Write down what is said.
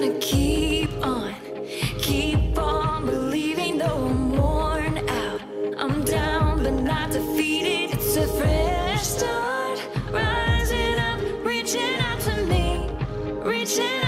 gotta keep on, keep on believing though I'm worn out. I'm down but not defeated. It's a fresh start, rising up, reaching out to me, reaching out.